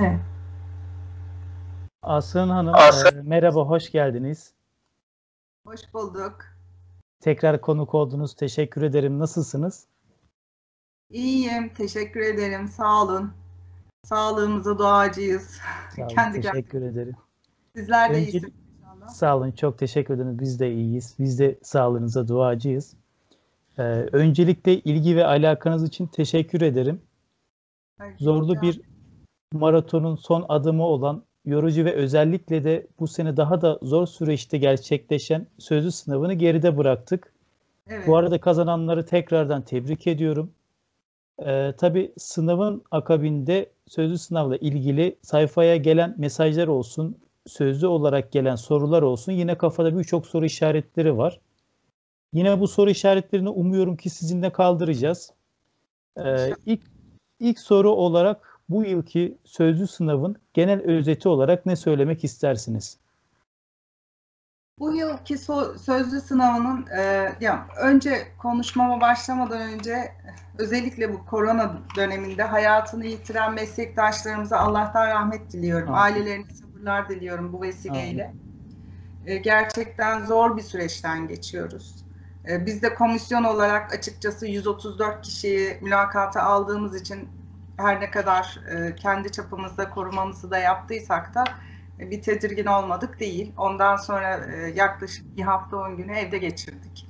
Evet. Aslan Hanım, Aslan- e, merhaba, hoş geldiniz. Hoş bulduk. Tekrar konuk oldunuz, teşekkür ederim. Nasılsınız? İyiyim. Teşekkür ederim. Sağ olun. Sağlığımıza duacıyız. Sağ olun, Kendi teşekkür ederim. Sizler de Önce- iyisiniz inşallah. Sağ olun, çok teşekkür ederim. Biz de iyiyiz. Biz de sağlığınıza duacıyız. E, öncelikle ilgi ve alakanız için teşekkür ederim. Hayır, Zorlu bir maratonun son adımı olan, yorucu ve özellikle de bu sene daha da zor süreçte gerçekleşen sözlü sınavını geride bıraktık. Evet. Bu arada kazananları tekrardan tebrik ediyorum. Ee, tabii sınavın akabinde sözlü sınavla ilgili sayfaya gelen mesajlar olsun, sözlü olarak gelen sorular olsun yine kafada birçok soru işaretleri var. Yine bu soru işaretlerini umuyorum ki sizinle kaldıracağız. Ee, ilk, ilk soru olarak bu yılki sözlü sınavın genel özeti olarak ne söylemek istersiniz? Bu yılki so- sözlü sınavının e, ya önce konuşmama başlamadan önce özellikle bu korona döneminde hayatını yitiren meslektaşlarımıza Allah'tan rahmet diliyorum. Amin. Ailelerine sabırlar diliyorum bu vesileyle. E, gerçekten zor bir süreçten geçiyoruz. E, biz de komisyon olarak açıkçası 134 kişiyi mülakata aldığımız için her ne kadar e, kendi çapımızda korumamızı da yaptıysak da e, bir tedirgin olmadık değil. Ondan sonra e, yaklaşık bir hafta 10 günü evde geçirdik.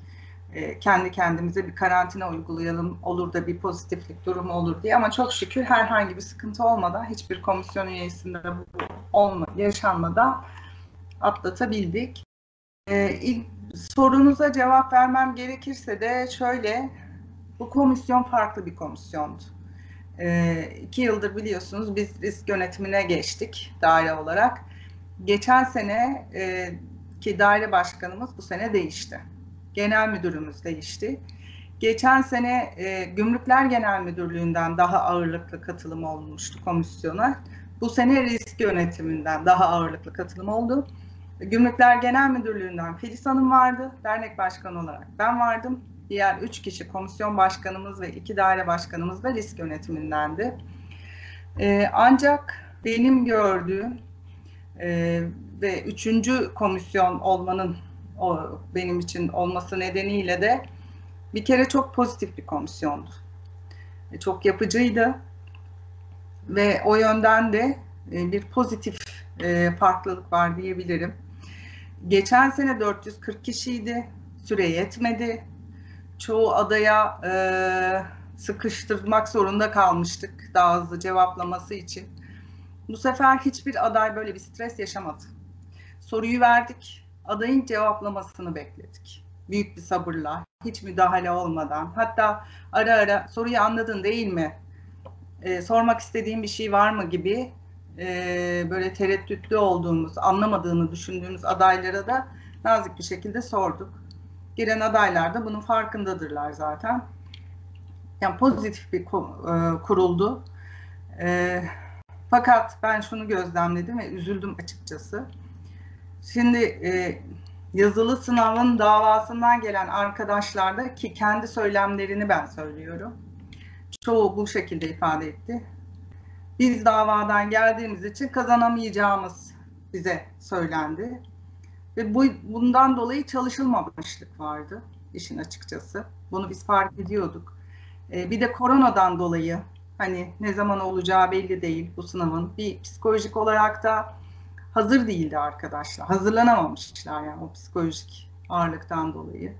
Kendi kendimize bir karantina uygulayalım olur da bir pozitiflik durumu olur diye ama çok şükür herhangi bir sıkıntı olmadan hiçbir komisyon üyesinde bu olma, yaşanmadan atlatabildik. E, sorunuza cevap vermem gerekirse de şöyle bu komisyon farklı bir komisyondu. E, iki yıldır biliyorsunuz biz risk yönetimine geçtik daire olarak. Geçen sene e, ki daire başkanımız bu sene değişti. Genel müdürümüz değişti. Geçen sene e, Gümrükler Genel Müdürlüğü'nden daha ağırlıklı katılım olmuştu komisyona. Bu sene risk yönetiminden daha ağırlıklı katılım oldu. Gümrükler Genel Müdürlüğü'nden Filiz Hanım vardı. Dernek başkanı olarak ben vardım. Diğer üç kişi komisyon başkanımız ve iki daire başkanımız da risk yönetimindendi. E, ancak benim gördüğüm e, ve üçüncü komisyon olmanın o benim için olması nedeniyle de bir kere çok pozitif bir komisyondu. E, çok yapıcıydı ve o yönden de e, bir pozitif e, farklılık var diyebilirim. Geçen sene 440 kişiydi, süre yetmedi. Çoğu adaya e, sıkıştırmak zorunda kalmıştık daha hızlı cevaplaması için. Bu sefer hiçbir aday böyle bir stres yaşamadı. Soruyu verdik, adayın cevaplamasını bekledik. Büyük bir sabırla, hiç müdahale olmadan. Hatta ara ara soruyu anladın değil mi? Ee, sormak istediğin bir şey var mı gibi e, böyle tereddütlü olduğumuz, anlamadığını düşündüğümüz adaylara da nazik bir şekilde sorduk. Giren adaylar da bunun farkındadırlar zaten. Yani pozitif bir e, kuruldu. E, fakat ben şunu gözlemledim ve üzüldüm açıkçası. Şimdi e, yazılı sınavın davasından gelen arkadaşlar da ki kendi söylemlerini ben söylüyorum. Çoğu bu şekilde ifade etti. Biz davadan geldiğimiz için kazanamayacağımız bize söylendi. Ve bu, bundan dolayı çalışılmamışlık vardı işin açıkçası. Bunu biz fark ediyorduk. E, bir de koronadan dolayı hani ne zaman olacağı belli değil bu sınavın. Bir psikolojik olarak da hazır değildi arkadaşlar. Hazırlanamamışlar yani o psikolojik ağırlıktan dolayı.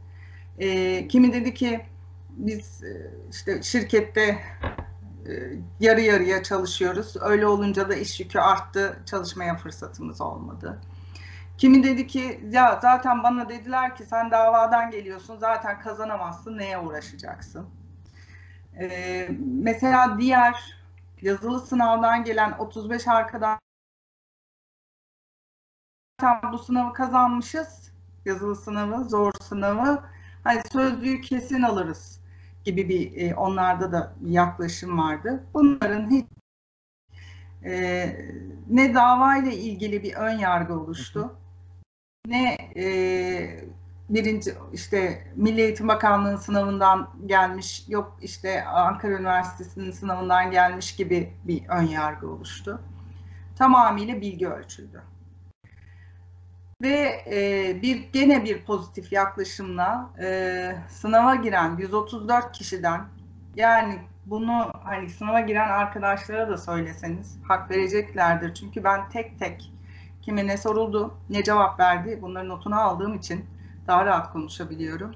E, kimi dedi ki biz e, işte şirkette e, yarı yarıya çalışıyoruz. Öyle olunca da iş yükü arttı. Çalışmaya fırsatımız olmadı. Kimi dedi ki ya zaten bana dediler ki sen davadan geliyorsun zaten kazanamazsın neye uğraşacaksın. Ee, mesela diğer yazılı sınavdan gelen 35 arkadaş zaten bu sınavı kazanmışız. Yazılı sınavı, zor sınavı. Hani sözlüğü kesin alırız gibi bir e, onlarda da bir yaklaşım vardı. Bunların hiç e, ne davayla ilgili bir ön yargı oluştu. Ne e, birinci işte Milli Eğitim Bakanlığı'nın sınavından gelmiş, yok işte Ankara Üniversitesi'nin sınavından gelmiş gibi bir ön yargı oluştu. Tamamıyla bilgi ölçüldü. Ve e, bir gene bir pozitif yaklaşımla e, sınava giren 134 kişiden yani bunu hani sınava giren arkadaşlara da söyleseniz hak vereceklerdir. Çünkü ben tek tek kime ne soruldu, ne cevap verdi bunların notunu aldığım için daha rahat konuşabiliyorum.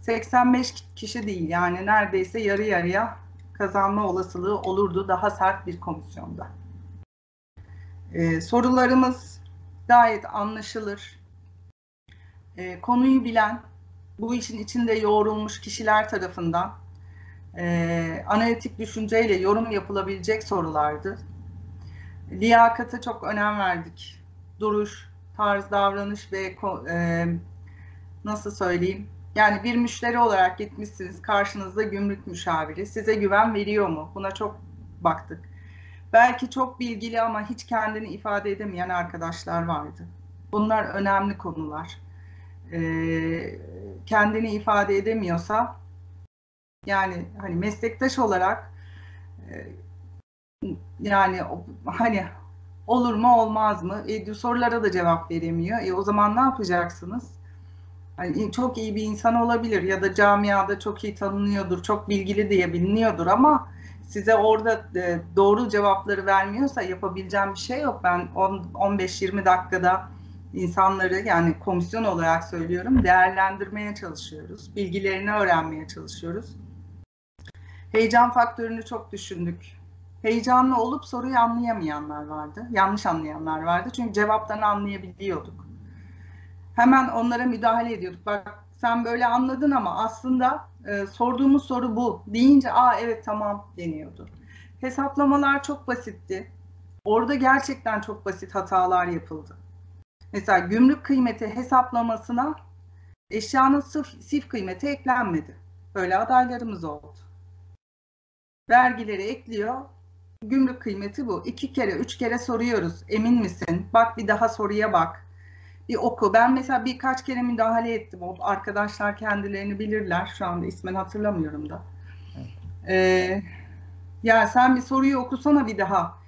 85 kişi değil yani neredeyse yarı yarıya kazanma olasılığı olurdu daha sert bir komisyonda. Ee, sorularımız gayet anlaşılır. Ee, konuyu bilen, bu işin içinde yoğrulmuş kişiler tarafından e, analitik düşünceyle yorum yapılabilecek sorulardı. Liyakata çok önem verdik. Duruş, tarz, davranış ve e, nasıl söyleyeyim? Yani bir müşteri olarak gitmişsiniz karşınızda gümrük müşaviri. Size güven veriyor mu? Buna çok baktık. Belki çok bilgili ama hiç kendini ifade edemeyen arkadaşlar vardı. Bunlar önemli konular. Ee, kendini ifade edemiyorsa yani hani meslektaş olarak e, yani hani olur mu olmaz mı? E, sorulara da cevap veremiyor. E, o zaman ne yapacaksınız? Hani çok iyi bir insan olabilir ya da camiada çok iyi tanınıyordur, çok bilgili diye biliniyordur ama size orada e, doğru cevapları vermiyorsa yapabileceğim bir şey yok. Ben 15-20 dakikada insanları yani komisyon olarak söylüyorum değerlendirmeye çalışıyoruz. Bilgilerini öğrenmeye çalışıyoruz. Heyecan faktörünü çok düşündük. Heyecanlı olup soruyu anlayamayanlar vardı. Yanlış anlayanlar vardı. Çünkü cevaplarını anlayabiliyorduk. Hemen onlara müdahale ediyorduk. Bak sen böyle anladın ama aslında e, sorduğumuz soru bu deyince aa evet tamam deniyordu. Hesaplamalar çok basitti. Orada gerçekten çok basit hatalar yapıldı. Mesela gümrük kıymeti hesaplamasına eşyanın sif, sif kıymeti eklenmedi. Böyle adaylarımız oldu. Vergileri ekliyor. Gümrük kıymeti bu. İki kere, üç kere soruyoruz. Emin misin? Bak bir daha soruya bak bir oku. Ben mesela birkaç kere müdahale ettim. O arkadaşlar kendilerini bilirler. Şu anda ismini hatırlamıyorum da. Ee, ya sen bir soruyu okusana bir daha.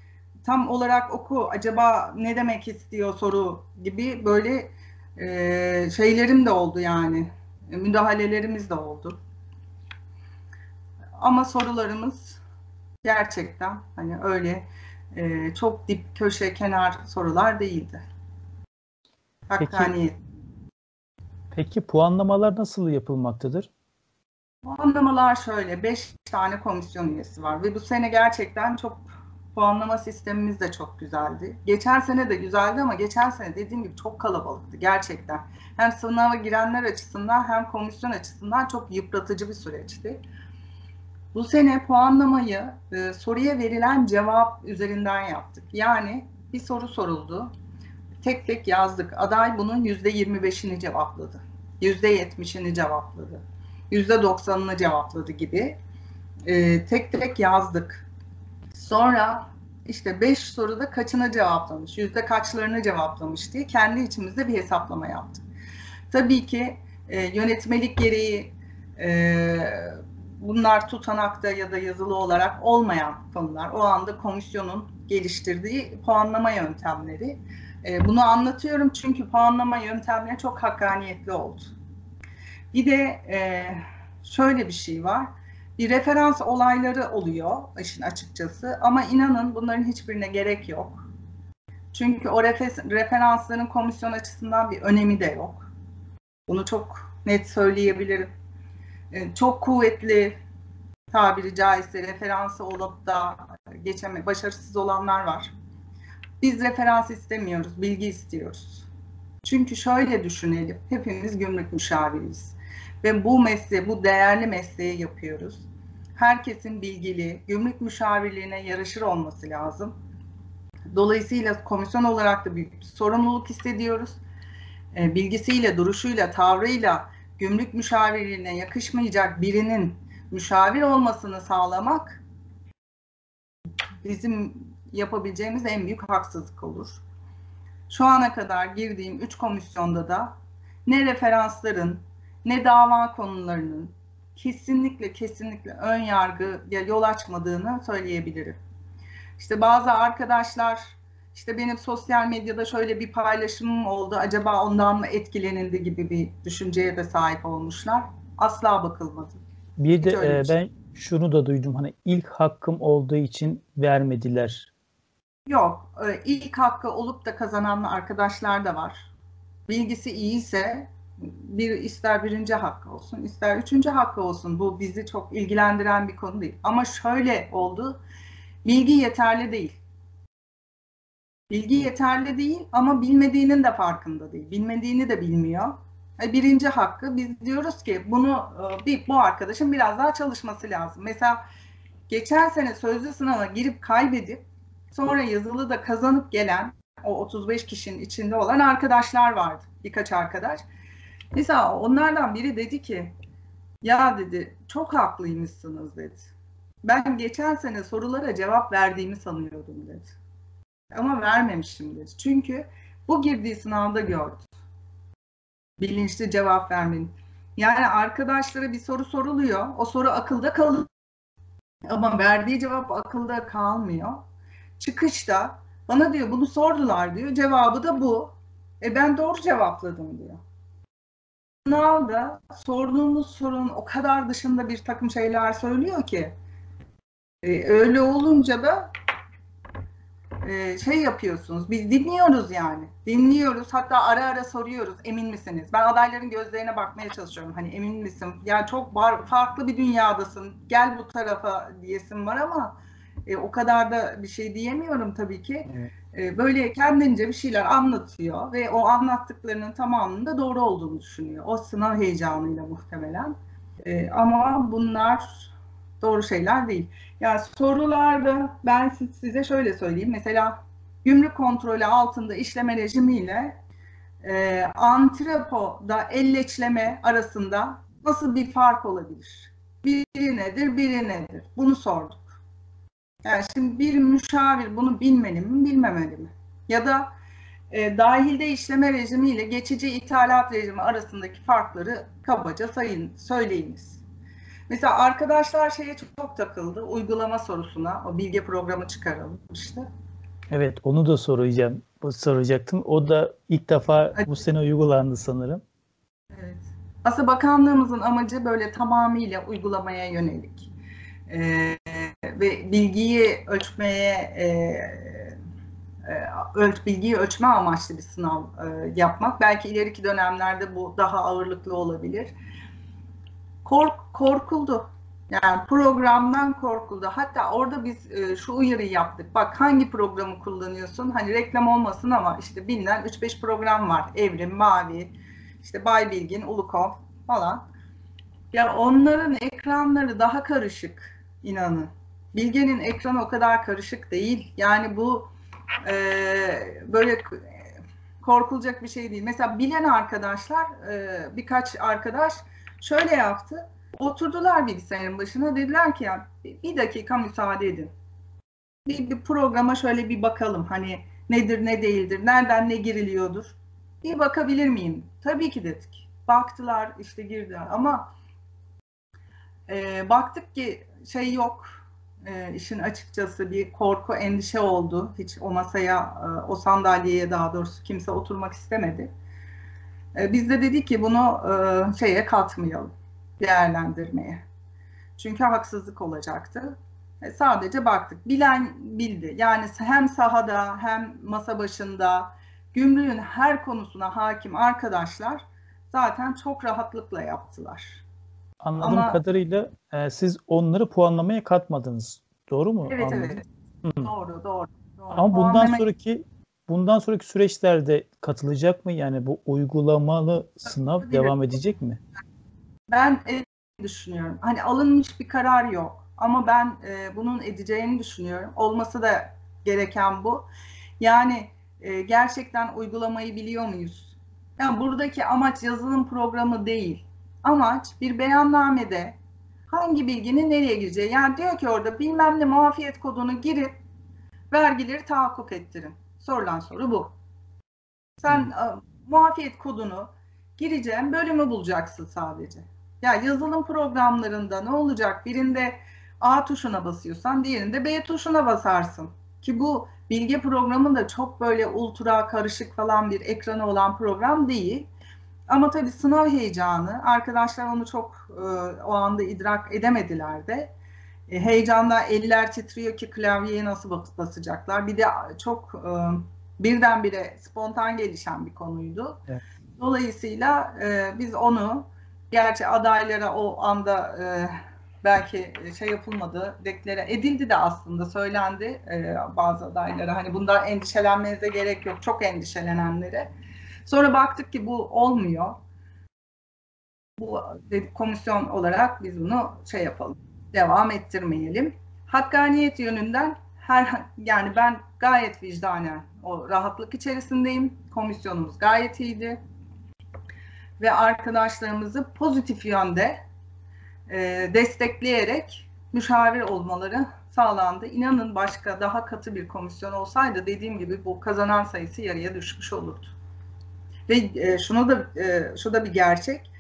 Tam olarak oku. Acaba ne demek istiyor soru gibi böyle e, şeylerim de oldu yani. Müdahalelerimiz de oldu. Ama sorularımız gerçekten hani öyle e, çok dip köşe kenar sorular değildi. Hakkaniyet. Peki, peki puanlamalar nasıl yapılmaktadır? Puanlamalar şöyle. Beş tane komisyon üyesi var ve bu sene gerçekten çok puanlama sistemimiz de çok güzeldi. Geçen sene de güzeldi ama geçen sene dediğim gibi çok kalabalıktı gerçekten. Hem sınava girenler açısından hem komisyon açısından çok yıpratıcı bir süreçti. Bu sene puanlamayı e, soruya verilen cevap üzerinden yaptık. Yani bir soru soruldu tek tek yazdık. Aday bunun yüzde yirmi beşini cevapladı. Yüzde yetmişini cevapladı. Yüzde doksanını cevapladı gibi. E, tek tek yazdık. Sonra işte beş soruda kaçını cevaplamış, yüzde kaçlarını cevaplamış diye kendi içimizde bir hesaplama yaptık. Tabii ki e, yönetmelik gereği e, bunlar tutanakta ya da yazılı olarak olmayan konular. O anda komisyonun geliştirdiği puanlama yöntemleri. E, bunu anlatıyorum çünkü puanlama yöntemleri çok hakkaniyetli oldu. Bir de e, şöyle bir şey var. Bir referans olayları oluyor işin açıkçası ama inanın bunların hiçbirine gerek yok. Çünkü o referansların komisyon açısından bir önemi de yok. Bunu çok net söyleyebilirim. E, çok kuvvetli tabiri caizse referansı olup da geçeme başarısız olanlar var. Biz referans istemiyoruz, bilgi istiyoruz. Çünkü şöyle düşünelim, hepimiz gümrük müşaviriyiz. Ve bu mesleği, bu değerli mesleği yapıyoruz. Herkesin bilgili, gümrük müşavirliğine yarışır olması lazım. Dolayısıyla komisyon olarak da bir sorumluluk hissediyoruz. E, bilgisiyle, duruşuyla, tavrıyla gümrük müşavirliğine yakışmayacak birinin müşavir olmasını sağlamak bizim yapabileceğimiz en büyük haksızlık olur. Şu ana kadar girdiğim üç komisyonda da ne referansların ne dava konularının kesinlikle kesinlikle ön yargıya yol açmadığını söyleyebilirim. İşte bazı arkadaşlar işte benim sosyal medyada şöyle bir paylaşımım oldu. Acaba ondan mı etkilenildi gibi bir düşünceye de sahip olmuşlar. Asla bakılmadı. Bir de e, şey. ben şunu da duydum. Hani ilk hakkım olduğu için vermediler. Yok. E, ilk hakkı olup da kazanan arkadaşlar da var. Bilgisi iyiyse bir ister birinci hakkı olsun, ister üçüncü hakkı olsun. Bu bizi çok ilgilendiren bir konu değil. Ama şöyle oldu. Bilgi yeterli değil. Bilgi yeterli değil ama bilmediğinin de farkında değil. Bilmediğini de bilmiyor. E, birinci hakkı biz diyoruz ki bunu e, bir, bu arkadaşın biraz daha çalışması lazım. Mesela geçen sene sözlü sınava girip kaybedip sonra yazılı da kazanıp gelen o 35 kişinin içinde olan arkadaşlar vardı. Birkaç arkadaş. Mesela onlardan biri dedi ki ya dedi çok haklıymışsınız dedi. Ben geçen sene sorulara cevap verdiğimi sanıyordum dedi. Ama vermemişim dedi. Çünkü bu girdiği sınavda gördü. Bilinçli cevap vermenin. Yani arkadaşlara bir soru soruluyor. O soru akılda kalıyor. Ama verdiği cevap akılda kalmıyor. Çıkışta bana diyor bunu sordular diyor. Cevabı da bu. E ben doğru cevapladım diyor sınavda sorduğumuz sorunun o kadar dışında bir takım şeyler söylüyor ki e, öyle olunca da e, şey yapıyorsunuz. Biz dinliyoruz yani. Dinliyoruz. Hatta ara ara soruyoruz. Emin misiniz? Ben adayların gözlerine bakmaya çalışıyorum. Hani emin misin? Yani çok bar, farklı bir dünyadasın. Gel bu tarafa diyesim var ama e, o kadar da bir şey diyemiyorum tabii ki. Evet. E, böyle kendince bir şeyler anlatıyor ve o anlattıklarının tamamının da doğru olduğunu düşünüyor. O sınav heyecanıyla muhtemelen. E, ama bunlar doğru şeyler değil. Yani sorularda ben size şöyle söyleyeyim. Mesela gümrük kontrolü altında işleme rejimiyle e, antrepoda elleçleme arasında nasıl bir fark olabilir? Biri nedir, biri nedir? Bunu sorduk. Yani şimdi bir müşavir bunu bilmeli mi, bilmemeli mi? Ya da e, dahilde işleme rejimi ile geçici ithalat rejimi arasındaki farkları kabaca sayın, söyleyiniz. Mesela arkadaşlar şeye çok takıldı. Uygulama sorusuna. O bilgi programı çıkaralım işte. Evet onu da soracağım. Soracaktım. O da ilk defa bu sene uygulandı sanırım. Evet. Aslında bakanlığımızın amacı böyle tamamıyla uygulamaya yönelik. Ee, ve bilgiyi ölçmeye e, e, ölç, bilgiyi ölçme amaçlı bir sınav e, yapmak. Belki ileriki dönemlerde bu daha ağırlıklı olabilir. Kork, korkuldu. Yani programdan korkuldu. Hatta orada biz e, şu uyarıyı yaptık. Bak hangi programı kullanıyorsun? Hani reklam olmasın ama işte bilinen 3-5 program var. Evrim, Mavi, işte Bay Bilgin, Ulukov falan. Ya onların ekranları daha karışık inanın. Bilge'nin ekranı o kadar karışık değil. Yani bu e, böyle korkulacak bir şey değil. Mesela bilen arkadaşlar, e, birkaç arkadaş şöyle yaptı. Oturdular bilgisayarın başına. Dediler ki ya bir dakika müsaade edin. Bir, bir programa şöyle bir bakalım. Hani nedir ne değildir, nereden ne giriliyordur. Bir bakabilir miyim? Tabii ki dedik. Baktılar işte girdiler ama e, baktık ki şey yok e, işin açıkçası bir korku, endişe oldu. Hiç o masaya, e, o sandalyeye daha doğrusu kimse oturmak istemedi. E, biz de dedik ki bunu e, şeye katmayalım, değerlendirmeye. Çünkü haksızlık olacaktı. E, sadece baktık. Bilen bildi. Yani hem sahada hem masa başında gümrüğün her konusuna hakim arkadaşlar zaten çok rahatlıkla yaptılar. Anladığım Ama, kadarıyla e, siz onları puanlamaya katmadınız. Doğru mu? Evet Anladım. evet. Hı. Doğru, doğru doğru. Ama bundan Puanlama... sonraki bundan sonraki süreçlerde katılacak mı? Yani bu uygulamalı sınav Tabii devam edecek mi? Ben e, düşünüyorum. Hani alınmış bir karar yok. Ama ben e, bunun edeceğini düşünüyorum. Olması da gereken bu. Yani e, gerçekten uygulamayı biliyor muyuz? Yani buradaki amaç yazılım programı değil amaç bir beyannamede hangi bilginin nereye gireceği. Yani diyor ki orada bilmem ne muafiyet kodunu girip vergileri tahakkuk ettirin. Sorulan soru bu. Sen hmm. muafiyet kodunu gireceğin bölümü bulacaksın sadece. Ya yazılım programlarında ne olacak? Birinde A tuşuna basıyorsan diğerinde B tuşuna basarsın. Ki bu Bilge programı da çok böyle ultra karışık falan bir ekranı olan program değil. Ama tabii sınav heyecanı, arkadaşlar onu çok e, o anda idrak edemediler de. E, heyecanda eller titriyor ki klavyeye nasıl basacaklar. Bir de çok e, birdenbire spontan gelişen bir konuydu. Evet. Dolayısıyla e, biz onu gerçi adaylara o anda belki şey yapılmadı, deklare edildi de aslında söylendi bazı adaylara. Hani bundan endişelenmenize gerek yok. Çok endişelenenlere. Sonra baktık ki bu olmuyor. Bu komisyon olarak biz bunu şey yapalım. Devam ettirmeyelim. Hakkaniyet yönünden her yani ben gayet vicdanen o rahatlık içerisindeyim. Komisyonumuz gayet iyiydi. Ve arkadaşlarımızı pozitif yönde e, destekleyerek müşavir olmaları sağlandı. İnanın başka daha katı bir komisyon olsaydı dediğim gibi bu kazanan sayısı yarıya düşmüş olurdu. Ve e, şunu da e, şu da bir gerçek.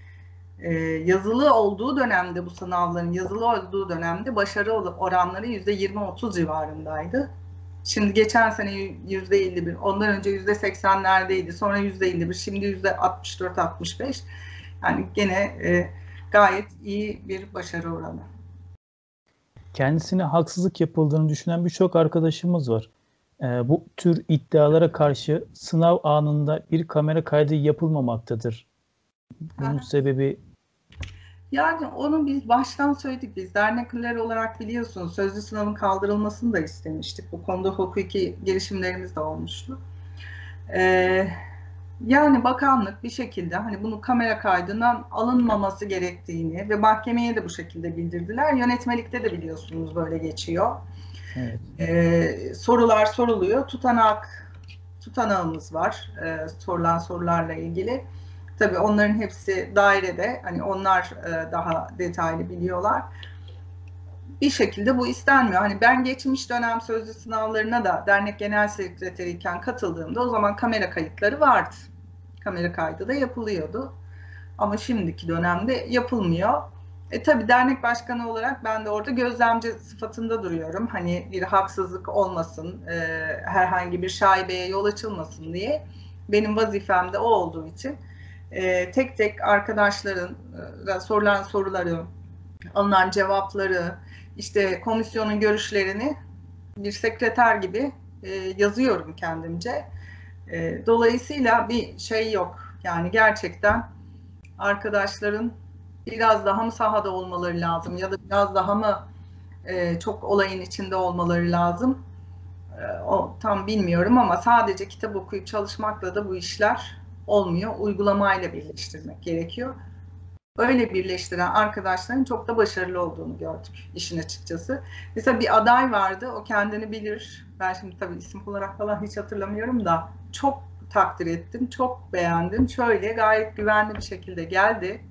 E, yazılı olduğu dönemde bu sınavların yazılı olduğu dönemde başarı oranları yüzde 20-30 civarındaydı. Şimdi geçen sene yüzde 51, ondan önce yüzde 80'lerdeydi. Sonra yüzde 51, şimdi yüzde 64-65. Yani gene e, gayet iyi bir başarı oranı. Kendisine haksızlık yapıldığını düşünen birçok arkadaşımız var. Ee, bu tür iddialara karşı sınav anında bir kamera kaydı yapılmamaktadır. Bunun ha. sebebi yani onu biz baştan söyledik. Biz dernekler olarak biliyorsunuz sözlü sınavın kaldırılmasını da istemiştik. Bu konuda hukuki gelişimlerimiz de olmuştu. Ee, yani bakanlık bir şekilde hani bunu kamera kaydından alınmaması gerektiğini ve mahkemeye de bu şekilde bildirdiler. Yönetmelikte de biliyorsunuz böyle geçiyor. Evet. Ee, sorular soruluyor. Tutanak tutanağımız var. Ee, sorulan sorularla ilgili. Tabii onların hepsi dairede. Hani onlar e, daha detaylı biliyorlar. Bir şekilde bu istenmiyor. Hani ben geçmiş dönem sözlü sınavlarına da dernek genel sekreteriyken katıldığımda o zaman kamera kayıtları vardı. Kamera kaydı da yapılıyordu. Ama şimdiki dönemde yapılmıyor. E tabi dernek başkanı olarak ben de orada gözlemci sıfatında duruyorum. Hani bir haksızlık olmasın, e, herhangi bir şaibeye yol açılmasın diye. Benim vazifem de o olduğu için e, tek tek arkadaşların e, sorulan soruları, alınan cevapları, işte komisyonun görüşlerini bir sekreter gibi e, yazıyorum kendimce. E, dolayısıyla bir şey yok. Yani gerçekten arkadaşların biraz daha mı sahada olmaları lazım ya da biraz daha mı e, çok olayın içinde olmaları lazım? E, o tam bilmiyorum ama sadece kitap okuyup çalışmakla da bu işler olmuyor. Uygulamayla birleştirmek gerekiyor. Öyle birleştiren arkadaşların çok da başarılı olduğunu gördük işin açıkçası. Mesela bir aday vardı, o kendini bilir. Ben şimdi tabii isim olarak falan hiç hatırlamıyorum da çok takdir ettim, çok beğendim. Şöyle gayet güvenli bir şekilde geldi.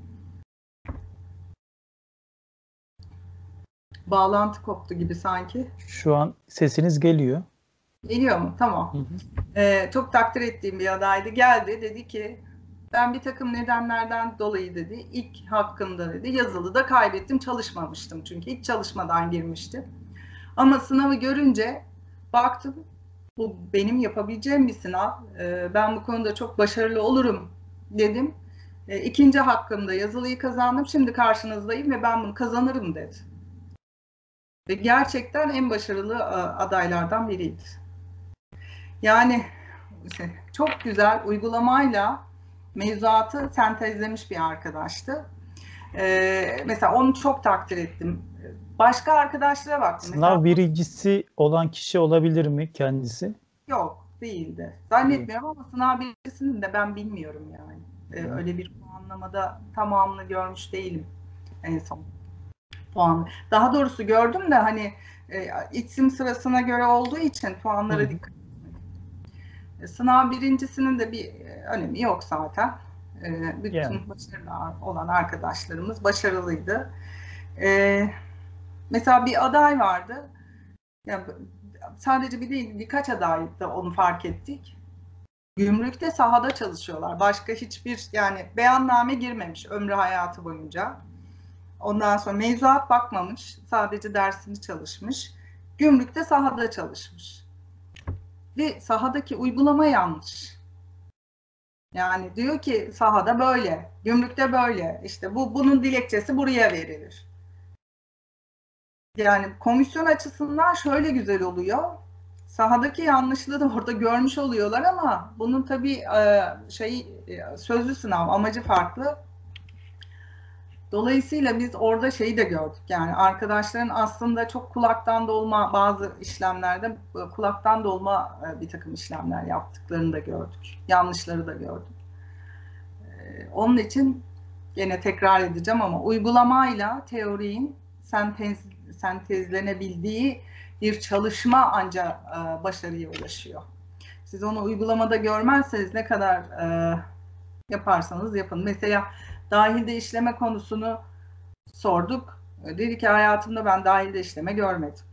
Bağlantı koptu gibi sanki. Şu an sesiniz geliyor. Geliyor mu? Tamam. Hı hı. Ee, çok takdir ettiğim bir adaydı. Geldi dedi ki ben bir takım nedenlerden dolayı dedi ilk hakkında dedi yazılı da kaybettim çalışmamıştım çünkü ilk çalışmadan girmiştim. Ama sınavı görünce baktım bu benim yapabileceğim bir sınav. Ee, ben bu konuda çok başarılı olurum dedim. Ee, ikinci hakkımda yazılıyı kazandım. Şimdi karşınızdayım ve ben bunu kazanırım dedi. Ve gerçekten en başarılı e, adaylardan biriydi. Yani çok güzel uygulamayla mevzuatı sentezlemiş bir arkadaştı. Ee, mesela onu çok takdir ettim. Başka arkadaşlara baktım. Sınav mesela, birincisi olan kişi olabilir mi kendisi? Yok değildi. Zannetmiyorum ama sınav birincisini de ben bilmiyorum yani. Ee, öyle bir puanlamada tamamını görmüş değilim en son puan. Daha doğrusu gördüm de hani e, isim sırasına göre olduğu için puanlara Hı. dikkat sınav birincisinin de bir e, önemi yok zaten. E, bütün yani. başarılı olan arkadaşlarımız başarılıydı. Mesela bir aday vardı. Sadece bir değil birkaç aday da onu fark ettik. Gümrükte sahada çalışıyorlar. Başka hiçbir yani beyanname girmemiş ömrü hayatı boyunca. Ondan sonra mevzuat bakmamış. Sadece dersini çalışmış. Gümrükte sahada çalışmış. Ve sahadaki uygulama yanlış. Yani diyor ki sahada böyle, gümrükte böyle. İşte bu bunun dilekçesi buraya verilir. Yani komisyon açısından şöyle güzel oluyor. Sahadaki yanlışlığı da orada görmüş oluyorlar ama bunun tabii şey sözlü sınav amacı farklı. Dolayısıyla biz orada şeyi de gördük. Yani arkadaşların aslında çok kulaktan dolma bazı işlemlerde e, kulaktan dolma bir takım işlemler yaptıklarını da gördük. Yanlışları da gördük. Onun için yine tekrar edeceğim ama uygulamayla teorinin sentez, sentezlenebildiği bir çalışma ancak e, başarıya ulaşıyor. Siz onu uygulamada görmezseniz ne kadar e, yaparsanız yapın. Mesela dahilde işleme konusunu sorduk. Dedi ki hayatımda ben dahilde işleme görmedim.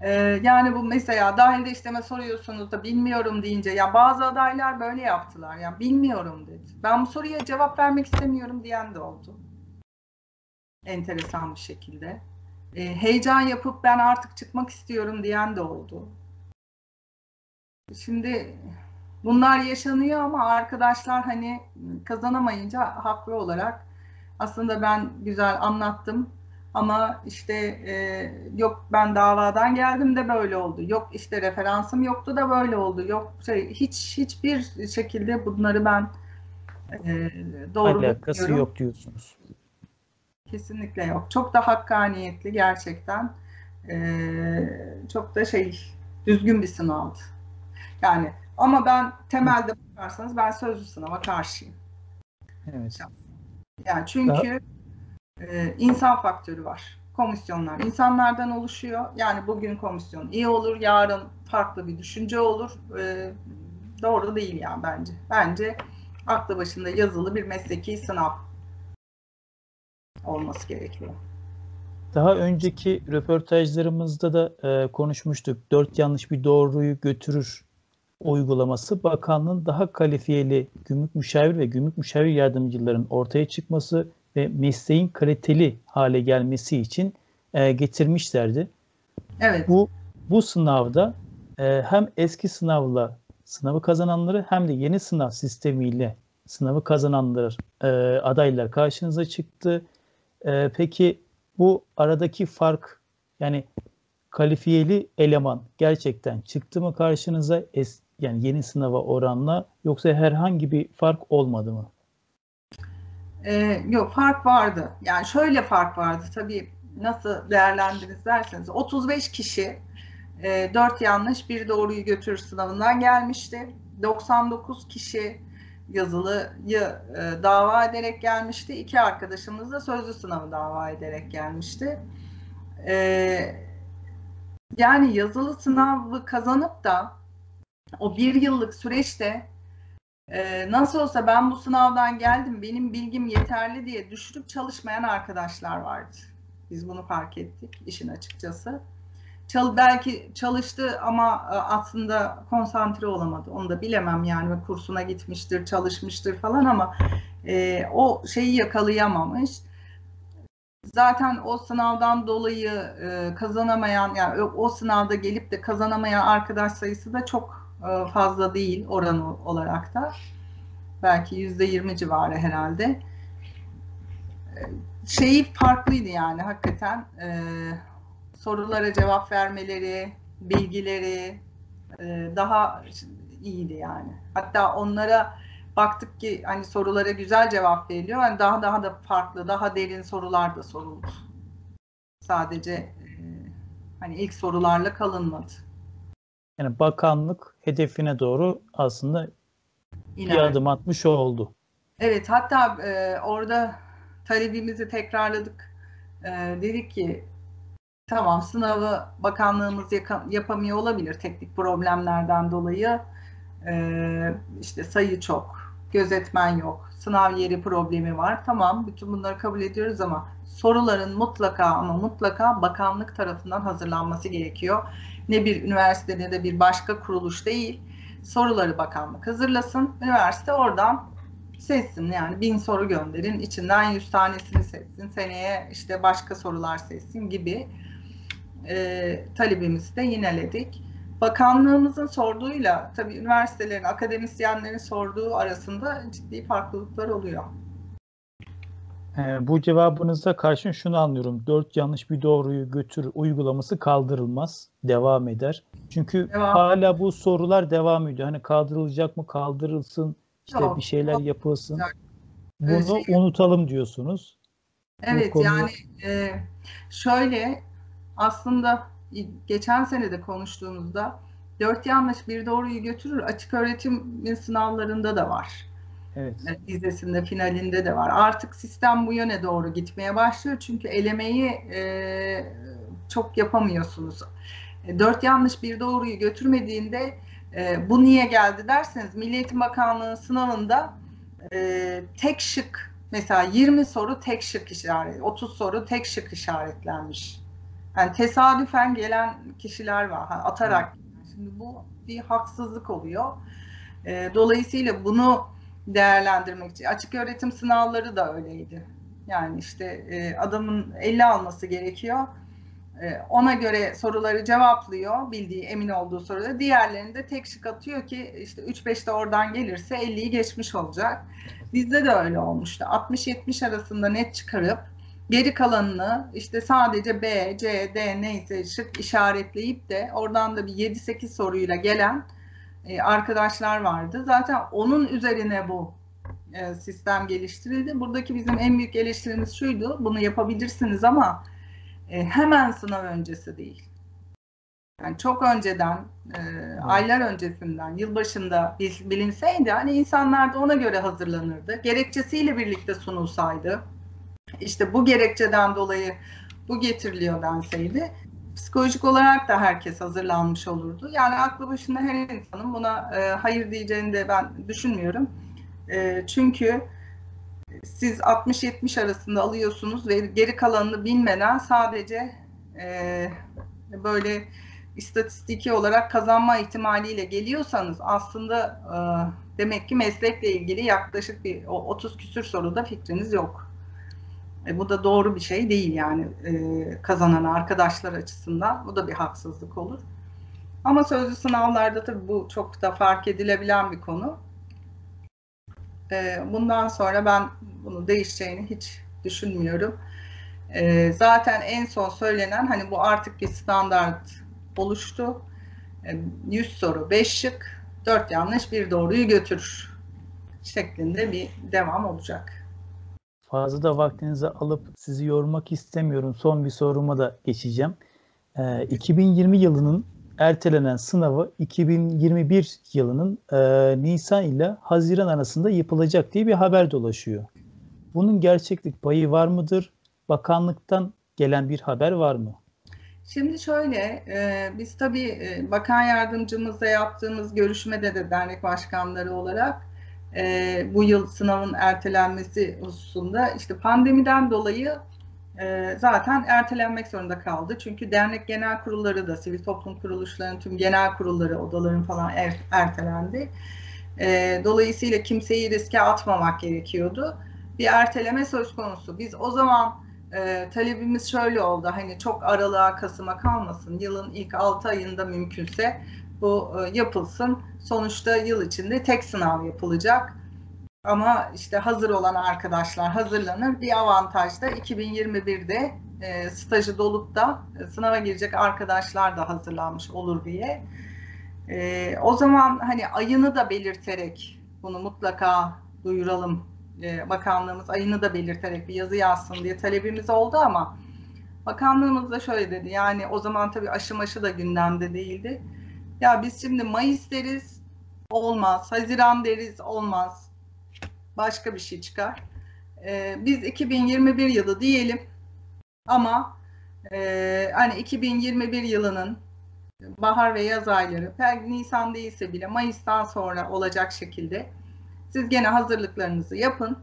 Ee, yani bu mesela dahilde işleme soruyorsunuz da bilmiyorum deyince ya bazı adaylar böyle yaptılar. Yani bilmiyorum dedi. Ben bu soruya cevap vermek istemiyorum diyen de oldu. Enteresan bir şekilde. Ee, heyecan yapıp ben artık çıkmak istiyorum diyen de oldu. Şimdi bunlar yaşanıyor ama arkadaşlar hani kazanamayınca haklı olarak aslında ben güzel anlattım ama işte e, yok ben davadan geldim de böyle oldu. Yok işte referansım yoktu da böyle oldu. Yok şey hiç hiçbir şekilde bunları ben e, doğru Alakası yok diyorsunuz. Kesinlikle yok. Çok da hakkaniyetli gerçekten. E, çok da şey düzgün bir sınavdı. Yani ama ben temelde bakarsanız ben sözlü sınava karşıyım. Evet. Yani çünkü e, insan faktörü var. Komisyonlar insanlardan oluşuyor. Yani bugün komisyon iyi olur, yarın farklı bir düşünce olur. E, doğru değil yani bence. Bence aklı başında yazılı bir mesleki sınav olması gerekiyor. Daha önceki röportajlarımızda da e, konuşmuştuk. Dört yanlış bir doğruyu götürür uygulaması bakanlığın daha kalifiyeli gümrük müşavir ve gümrük müşavir yardımcıların ortaya çıkması ve mesleğin kaliteli hale gelmesi için e, getirmişlerdi. Evet. Bu bu sınavda e, hem eski sınavla sınavı kazananları hem de yeni sınav sistemiyle sınavı kazananlar e, adaylar karşınıza çıktı. E, peki bu aradaki fark yani kalifiyeli eleman gerçekten çıktı mı karşınıza es, yani yeni sınava oranla yoksa herhangi bir fark olmadı mı? Ee, yok fark vardı. Yani şöyle fark vardı. Tabii nasıl değerlendiririz derseniz 35 kişi e, 4 yanlış bir doğruyu götürür sınavından gelmişti. 99 kişi yazılıyı e, dava ederek gelmişti. İki arkadaşımız da sözlü sınavı dava ederek gelmişti. E, yani yazılı sınavı kazanıp da o bir yıllık süreçte ee, nasıl olsa ben bu sınavdan geldim, benim bilgim yeterli diye düşürüp çalışmayan arkadaşlar vardı. Biz bunu fark ettik işin açıkçası. Çal, belki çalıştı ama e, aslında konsantre olamadı. Onu da bilemem yani kursuna gitmiştir, çalışmıştır falan ama e, o şeyi yakalayamamış. Zaten o sınavdan dolayı e, kazanamayan, yani o, o sınavda gelip de kazanamayan arkadaş sayısı da çok e, fazla değil oranı olarak da. Belki yüzde yirmi civarı herhalde. E, şeyi farklıydı yani hakikaten. E, sorulara cevap vermeleri, bilgileri daha iyiydi yani. Hatta onlara baktık ki hani sorulara güzel cevap veriliyor. Yani daha daha da farklı, daha derin sorular da soruldu. Sadece hani ilk sorularla kalınmadı. Yani bakanlık hedefine doğru aslında İner. bir adım atmış oldu. Evet hatta e, orada talebimizi tekrarladık. E, dedik ki tamam sınavı bakanlığımız yapamıyor olabilir teknik problemlerden dolayı. E, işte sayı çok, gözetmen yok, sınav yeri problemi var. Tamam bütün bunları kabul ediyoruz ama soruların mutlaka ama mutlaka bakanlık tarafından hazırlanması gerekiyor ne bir üniversite ne de bir başka kuruluş değil. Soruları bakanlık hazırlasın. Üniversite oradan seçsin. Yani bin soru gönderin. içinden yüz tanesini seçsin. Seneye işte başka sorular seçsin gibi e, talebimizi de yineledik. Bakanlığımızın sorduğuyla tabii üniversitelerin, akademisyenlerin sorduğu arasında ciddi farklılıklar oluyor. Ee, bu cevabınıza karşın şunu anlıyorum. Dört yanlış bir doğruyu götür uygulaması kaldırılmaz, devam eder. Çünkü Devam. hala bu sorular devam ediyor. Hani kaldırılacak mı, kaldırılsın, işte Yok, bir şeyler yapılsın. Bunu şey- unutalım diyorsunuz. Evet konuyu- yani e, şöyle aslında geçen sene de konuştuğumuzda dört yanlış bir doğruyu götürür açık öğretimin sınavlarında da var. Evet. E, Vizesinde, finalinde de var. Artık sistem bu yöne doğru gitmeye başlıyor. Çünkü elemeyi e, çok yapamıyorsunuz. E, dört yanlış bir doğruyu götürmediğinde e, bu niye geldi derseniz Milli Eğitim Bakanlığı sınavında e, tek şık mesela 20 soru tek şık işaret, 30 soru tek şık işaretlenmiş. Yani tesadüfen gelen kişiler var. Ha, atarak. Şimdi bu bir haksızlık oluyor. E, dolayısıyla bunu değerlendirmek için açık öğretim sınavları da öyleydi. Yani işte e, adamın 50 alması gerekiyor. E, ona göre soruları cevaplıyor bildiği emin olduğu soruları. Diğerlerini de tek şık atıyor ki işte 3-5 de oradan gelirse 50'yi geçmiş olacak. Bizde de öyle olmuştu. 60-70 arasında net çıkarıp geri kalanını işte sadece B, C, D neyse şık işaretleyip de oradan da bir 7-8 soruyla gelen e, arkadaşlar vardı. Zaten onun üzerine bu e, sistem geliştirildi. Buradaki bizim en büyük eleştirimiz şuydu. Bunu yapabilirsiniz ama e, hemen sınav öncesi değil. Yani çok önceden, e, aylar öncesinden, yılbaşında bil- bilinseydi hani insanlar da ona göre hazırlanırdı. Gerekçesiyle birlikte sunulsaydı, işte bu gerekçeden dolayı bu getiriliyor denseydi, psikolojik olarak da herkes hazırlanmış olurdu. Yani aklı başında her insanın buna e, hayır diyeceğini de ben düşünmüyorum. E, çünkü siz 60-70 arasında alıyorsunuz ve geri kalanını bilmeden sadece e, böyle istatistiki olarak kazanma ihtimaliyle geliyorsanız aslında e, demek ki meslekle ilgili yaklaşık bir o 30 küsür soruda fikriniz yok. E, bu da doğru bir şey değil yani e, kazanan arkadaşlar açısından. Bu da bir haksızlık olur. Ama sözlü sınavlarda tabii bu çok da fark edilebilen bir konu. E, bundan sonra ben bunu değişeceğini hiç düşünmüyorum. E, zaten en son söylenen hani bu artık bir standart oluştu. E, 100 soru 5 şık, 4 yanlış bir doğruyu götürür şeklinde bir devam olacak. Fazla da vaktinizi alıp sizi yormak istemiyorum. Son bir soruma da geçeceğim. Ee, 2020 yılının ertelenen sınavı 2021 yılının e, Nisan ile Haziran arasında yapılacak diye bir haber dolaşıyor. Bunun gerçeklik payı var mıdır? Bakanlıktan gelen bir haber var mı? Şimdi şöyle, e, biz tabii e, bakan yardımcımızla yaptığımız görüşmede de dernek başkanları olarak e, bu yıl sınavın ertelenmesi hususunda işte pandemiden dolayı e, zaten ertelenmek zorunda kaldı. Çünkü dernek genel kurulları da, sivil toplum kuruluşlarının tüm genel kurulları, odaların falan er, ertelendi. E, dolayısıyla kimseyi riske atmamak gerekiyordu. Bir erteleme söz konusu. Biz o zaman e, talebimiz şöyle oldu. Hani çok aralığa, Kasım'a kalmasın. Yılın ilk 6 ayında mümkünse bu e, yapılsın. Sonuçta yıl içinde tek sınav yapılacak. Ama işte hazır olan arkadaşlar hazırlanır. Bir avantaj da 2021'de e, stajı dolup da e, sınava girecek arkadaşlar da hazırlanmış olur diye. E, o zaman hani ayını da belirterek bunu mutlaka duyuralım. E, bakanlığımız ayını da belirterek bir yazı yazsın diye talebimiz oldu ama bakanlığımız da şöyle dedi. Yani o zaman tabii aşı maşı da gündemde değildi. Ya biz şimdi Mayıs deriz olmaz. Haziran deriz olmaz. Başka bir şey çıkar. Ee, biz 2021 yılı diyelim ama e, hani 2021 yılının bahar ve yaz ayları Nisan değilse bile Mayıs'tan sonra olacak şekilde siz gene hazırlıklarınızı yapın.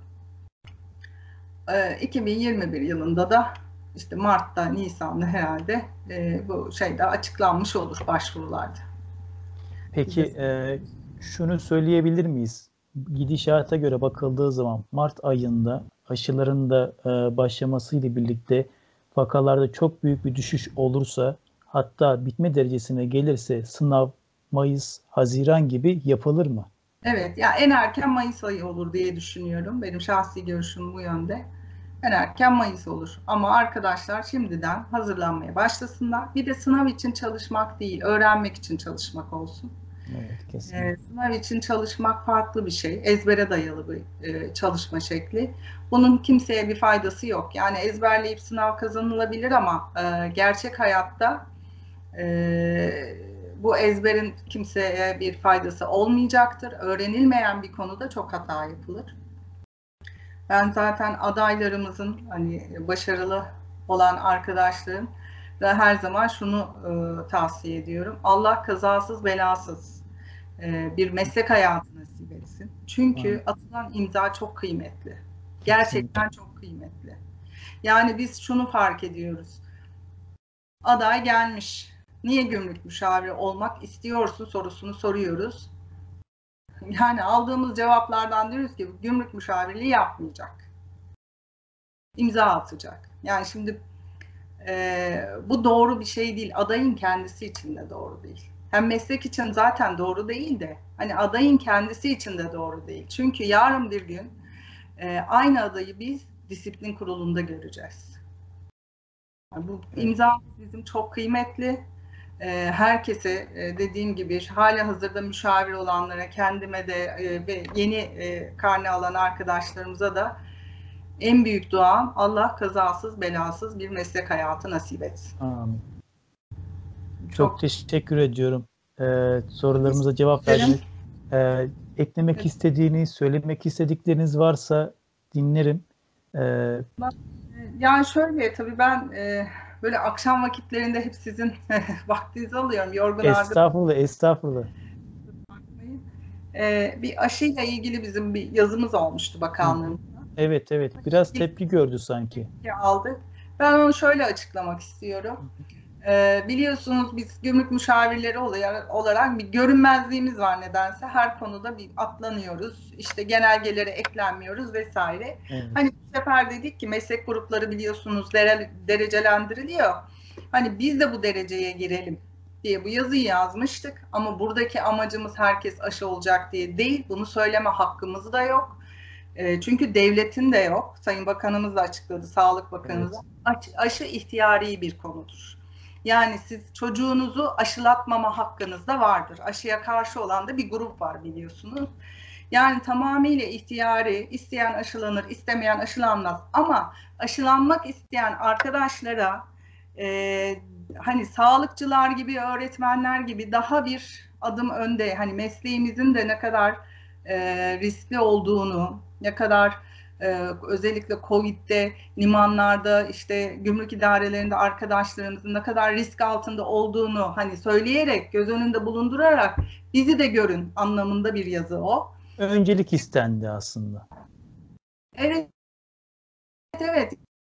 Ee, 2021 yılında da işte Mart'ta, Nisan'da herhalde e, bu şeyde açıklanmış olur başvurularda. Peki e, şunu söyleyebilir miyiz? Gidişata göre bakıldığı zaman Mart ayında aşıların da e, başlamasıyla birlikte vakalarda çok büyük bir düşüş olursa hatta bitme derecesine gelirse sınav Mayıs, Haziran gibi yapılır mı? Evet, ya en erken Mayıs ayı olur diye düşünüyorum. Benim şahsi görüşüm bu yönde. En erken Mayıs olur. Ama arkadaşlar şimdiden hazırlanmaya başlasınlar. Bir de sınav için çalışmak değil, öğrenmek için çalışmak olsun. Evet, kesinlikle. Ee, sınav için çalışmak farklı bir şey. Ezbere dayalı bir e, çalışma şekli. Bunun kimseye bir faydası yok. Yani ezberleyip sınav kazanılabilir ama e, gerçek hayatta e, bu ezberin kimseye bir faydası olmayacaktır. Öğrenilmeyen bir konuda çok hata yapılır. Ben zaten adaylarımızın hani başarılı olan arkadaşların da her zaman şunu e, tavsiye ediyorum. Allah kazasız belasız e, bir meslek hayatı nasip etsin. Çünkü Evet. atılan imza çok kıymetli. Gerçekten çok kıymetli. Yani biz şunu fark ediyoruz. Aday gelmiş. Niye gümrük müşaviri olmak istiyorsun sorusunu soruyoruz. Yani aldığımız cevaplardan diyoruz ki gümrük müşavirliği yapmayacak. İmza atacak. Yani şimdi e, bu doğru bir şey değil. Adayın kendisi için de doğru değil. Hem meslek için zaten doğru değil de hani adayın kendisi için de doğru değil. Çünkü yarın bir gün e, aynı adayı biz disiplin kurulunda göreceğiz. Yani bu imza bizim çok kıymetli. E, herkese e, dediğim gibi hala hazırda müşavir olanlara, kendime de e, ve yeni e, karne alan arkadaşlarımıza da en büyük duam Allah kazasız belasız bir meslek hayatı nasip etsin. Amin. Çok teşekkür ediyorum. Ee, sorularımıza cevap verdiniz. Ee, eklemek Evet. istediğiniz, söylemek istedikleriniz varsa dinlerim. Ee, Yani şöyle tabii ben e, böyle akşam vakitlerinde hep sizin vaktinizi alıyorum. Yorgun estağfurullah, estağfurullah. bakmayın. E, bir aşıyla ilgili bizim bir yazımız olmuştu bakanlığımızda. Evet, evet. Biraz tepki gördü sanki. ki aldık. Ben onu şöyle açıklamak istiyorum. Ee, biliyorsunuz biz gümrük müşavirleri olarak bir görünmezliğimiz var nedense. Her konuda bir atlanıyoruz. İşte genelgelere eklenmiyoruz vesaire. Evet. Hani bu sefer dedik ki meslek grupları biliyorsunuz dere- derecelendiriliyor. Hani biz de bu dereceye girelim diye bu yazıyı yazmıştık. Ama buradaki amacımız herkes aşı olacak diye değil. Bunu söyleme hakkımız da yok. E, çünkü devletin de yok. Sayın Bakanımız da açıkladı, Sağlık Bakanımız da. Aş- aşı ihtiyari bir konudur. Yani siz çocuğunuzu aşılatmama hakkınız da vardır. Aşıya karşı olan da bir grup var biliyorsunuz. Yani tamamıyla ihtiyari, isteyen aşılanır, istemeyen aşılanmaz. Ama aşılanmak isteyen arkadaşlara e, hani sağlıkçılar gibi, öğretmenler gibi daha bir adım önde, hani mesleğimizin de ne kadar e, riskli olduğunu, ne kadar e, özellikle Covid'de limanlarda işte gümrük idarelerinde arkadaşlarımızın ne kadar risk altında olduğunu hani söyleyerek, göz önünde bulundurarak bizi de görün anlamında bir yazı o. Öncelik istendi aslında. Evet, evet.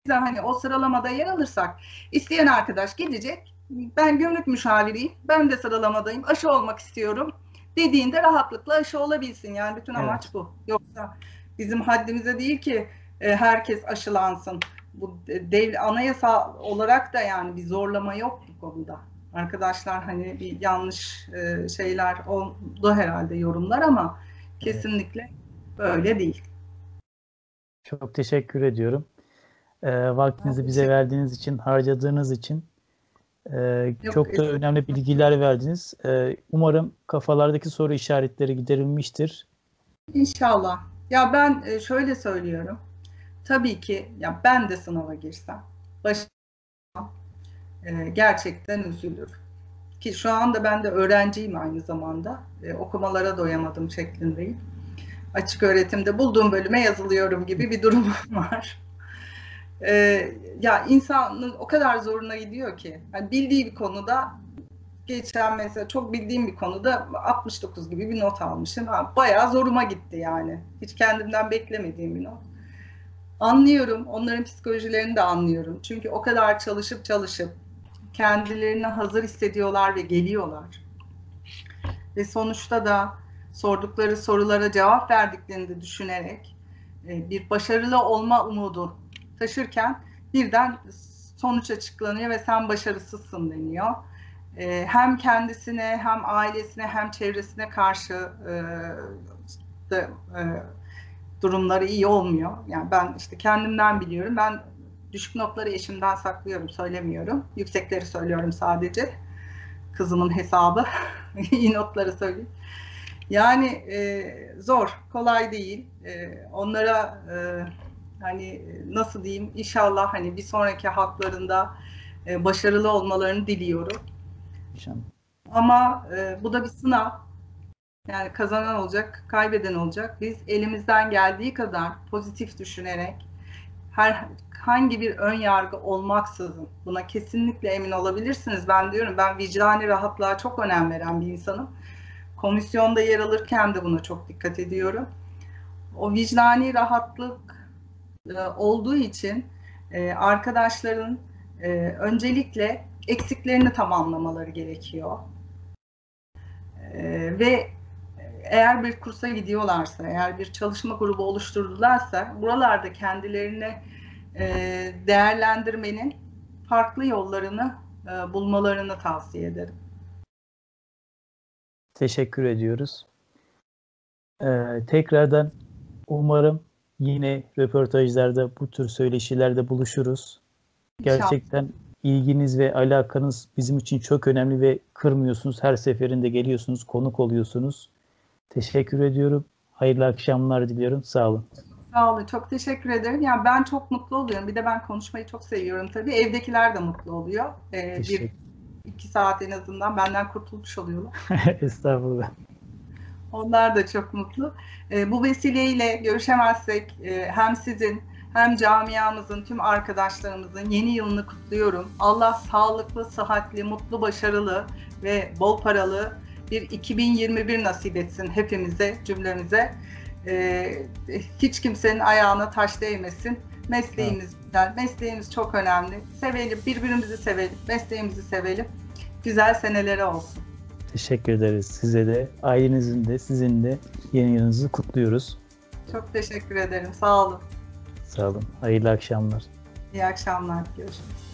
Hani o sıralamada yer alırsak isteyen arkadaş gidecek. Ben gümrük müşaviriyim. Ben de sıralamadayım. Aşı olmak istiyorum. Dediğinde rahatlıkla aşı olabilsin. Yani bütün amaç Evet. bu. Yoksa bizim haddimize değil ki e, herkes aşılansın. Bu de- dev, anayasa olarak da yani bir zorlama yok bu konuda. Arkadaşlar hani bir yanlış e, şeyler oldu herhalde yorumlar ama kesinlikle böyle değil. Çok teşekkür ediyorum. Ee, vaktinizi bize verdiğiniz için, harcadığınız için e, Yok, çok da önemli bilgiler verdiniz. Ee, umarım kafalardaki soru işaretleri giderilmiştir. İnşallah. Ya ben e, şöyle söylüyorum. Tabii ki ya ben de sınava girsem başıma e, gerçekten üzülürüm. Ki şu anda ben de öğrenciyim aynı zamanda. E, okumalara doyamadım şeklindeyim. Açık öğretimde bulduğum bölüme yazılıyorum gibi bir durumum var. E, ya insanın o kadar zoruna gidiyor ki. Yani bildiği bir konuda geçen mesela çok bildiğim bir konuda 69 gibi bir not almışım. Ha, bayağı zoruma gitti yani. Hiç kendimden beklemediğim bir not. Anlıyorum. Onların psikolojilerini de anlıyorum. Çünkü o kadar çalışıp çalışıp kendilerini hazır hissediyorlar ve geliyorlar. Ve sonuçta da sordukları sorulara cevap verdiklerini de düşünerek e, bir başarılı olma umudu taşırken birden sonuç açıklanıyor ve sen başarısızsın deniyor. E, hem kendisine hem ailesine hem çevresine karşı e, işte, e, durumları iyi olmuyor. Yani ben işte kendimden biliyorum. Ben düşük notları eşimden saklıyorum, söylemiyorum. Yüksekleri söylüyorum sadece. Kızımın hesabı. iyi notları söyleyeyim. Yani e, zor, kolay değil. E, onlara e, hani nasıl diyeyim inşallah hani bir sonraki haklarında e, başarılı olmalarını diliyorum. İnşallah. Ama e, bu da bir sınav. Yani kazanan olacak, kaybeden olacak. Biz elimizden geldiği kadar pozitif düşünerek herhangi bir ön yargı olmaksızın buna kesinlikle emin olabilirsiniz. Ben diyorum ben vicdani rahatlığa çok önem veren bir insanım. Komisyonda yer alırken de buna çok dikkat ediyorum. O vicdani rahatlık e, olduğu için e, arkadaşların e, öncelikle eksiklerini tamamlamaları gerekiyor. E, ve eğer bir kursa gidiyorlarsa, eğer bir çalışma grubu oluşturdularsa buralarda kendilerini e, değerlendirmenin farklı yollarını e, bulmalarını tavsiye ederim. Teşekkür ediyoruz. Ee, tekrardan umarım yine röportajlarda bu tür söyleşilerde buluşuruz. Gerçekten ilginiz ve alakanız bizim için çok önemli ve kırmıyorsunuz. Her seferinde geliyorsunuz, konuk oluyorsunuz. Teşekkür ediyorum. Hayırlı akşamlar diliyorum. Sağ olun. Sağ olun. Çok teşekkür ederim. Yani ben çok mutlu oluyorum. Bir de ben konuşmayı çok seviyorum tabii. Evdekiler de mutlu oluyor. Ee, bir iki saat en azından benden kurtulmuş oluyorlar. Estağfurullah. Onlar da çok mutlu. Ee, bu vesileyle görüşemezsek e, hem sizin hem camiamızın, tüm arkadaşlarımızın yeni yılını kutluyorum. Allah sağlıklı, sıhhatli, mutlu, başarılı ve bol paralı bir 2021 nasip etsin hepimize, cümlemize. Ee, hiç kimsenin ayağına taş değmesin. Mesleğimiz güzel, mesleğimiz çok önemli. Sevelim, birbirimizi sevelim, mesleğimizi sevelim. Güzel senelere olsun. Teşekkür ederiz size de, ailenizin de, sizin de yeni yılınızı kutluyoruz. Çok teşekkür ederim, sağ olun. Sağ olun, hayırlı akşamlar. İyi akşamlar, görüşürüz.